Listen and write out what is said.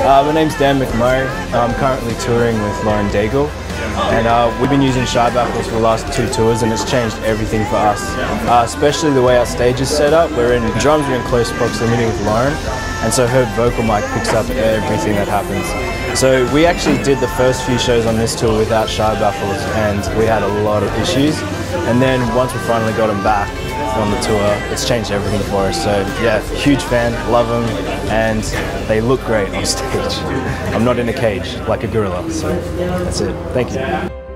Uh, my name's Dan McMurray. I'm currently touring with Lauren Daigle. And uh, we've been using Shy Baffles for the last two tours and it's changed everything for us. Uh, especially the way our stage is set up. We're in drums, we're in close proximity with Lauren. And so her vocal mic picks up everything that happens. So we actually did the first few shows on this tour without Shy Baffles and we had a lot of issues. And then once we finally got them back, on the tour. It's changed everything for us. So yeah, huge fan, love them, and they look great on stage. I'm not in a cage like a gorilla, so that's it. Thank you.